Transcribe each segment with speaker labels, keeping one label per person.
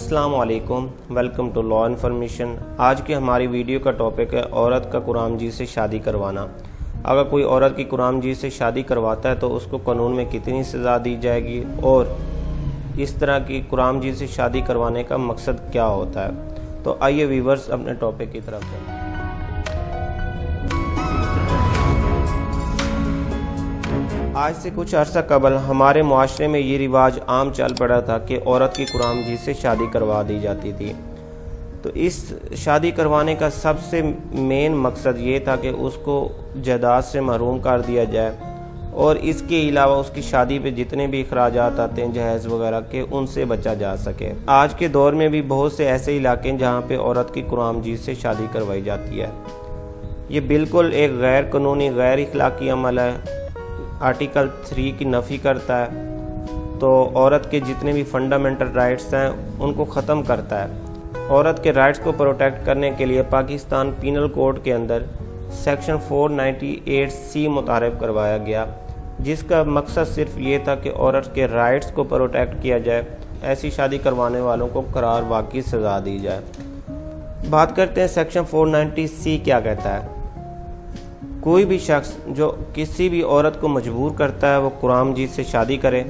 Speaker 1: अस्सलाम वालेकुम welcome to law information आज की हमारी वीडियो का टॉपिक है औरत का कुराम जी से शादी करवाना। अगर कोई औरत की कुराम जी से शादी करवाता है तो उसको कानून में कितनी सज़ा दी जाएगी और इस तरह की कुराम जी से शादी करवाने का मकसद क्या होता है? तो आइए वीवर्स अपने टॉपिक की तरफ़ चलते आज से कुछ अर्सा कबल हमारे माशरे में ये रिवाज आम चल पड़ा था कि औरत की कुराम जी से शादी करवा दी जाती थी। तो इस शादी करवाने का सबसे मेन मकसद ये था कि उसको जायदाद से महरूम कर दिया जाए और इसके अलावा उसकी शादी पे जितने भी अखराज आते हैं, जहेज़ वगैरह, के उनसे बचा जा सके। आज के दौर में भी बहुत से ऐसे इलाके हैं जहाँ पे औरत की कुराम जी से शादी करवाई जाती है। ये बिल्कुल एक गैर कानूनी गैर इखलाकी अमल है। आर्टिकल थ्री की नफ़ी करता है तो औरत के जितने भी फंडामेंटल राइट्स हैं, उनको ख़त्म करता है। औरत के राइट्स को प्रोटेक्ट करने के लिए पाकिस्तान पीनल कोड के अंदर सेक्शन 498 सी मुतारफ़ करवाया गया, जिसका मकसद सिर्फ़ ये था कि औरत के राइट्स को प्रोटेक्ट किया जाए, ऐसी शादी करवाने वालों को करार वाकई सज़ा दी जाए। बात करते हैं सेक्शन 490 सी क्या कहता है। कोई भी शख्स जो किसी भी औरत को मजबूर करता है, वो कुराम जी से शादी करे,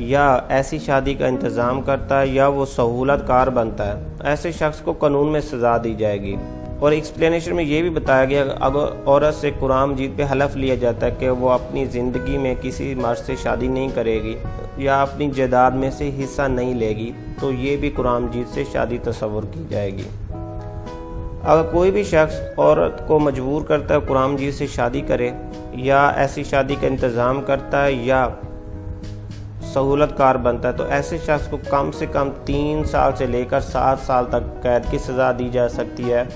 Speaker 1: या ऐसी शादी का इंतज़ाम करता है, या वो सहूलत कार बनता है, ऐसे शख्स को कानून में सज़ा दी जाएगी। और एक्सप्लेनेशन में ये भी बताया गया अगर औरत से कुराम जीत पे हलफ लिया जाता है कि वो अपनी ज़िंदगी में किसी मर्द से शादी नहीं करेगी, या अपनी जायदाद में से हिस्सा नहीं लेगी तो ये भी कुराम जीत से शादी तस्वुर की जाएगी। अगर कोई भी शख्स औरत को मजबूर करता है कुराम जी से शादी करे, या ऐसी शादी का इंतज़ाम करता है, या सहूलत कार बनता है तो ऐसे शख्स को कम से कम तीन साल से लेकर सात साल तक कैद की सज़ा दी जा सकती है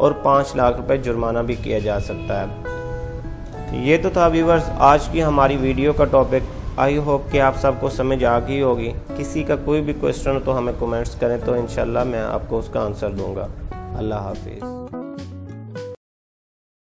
Speaker 1: और पाँच लाख रुपए जुर्माना भी किया जा सकता है। ये तो था व्यूवर्स आज की हमारी वीडियो का टॉपिक आई होप कि आप सबको समझ आ गई होगी। किसी का कोई भी क्वेश्चन हो तो हमें कमेंट्स करें तो इनशाला मैं आपको उसका आंसर दूँगा। अल्लाह हाफिज़।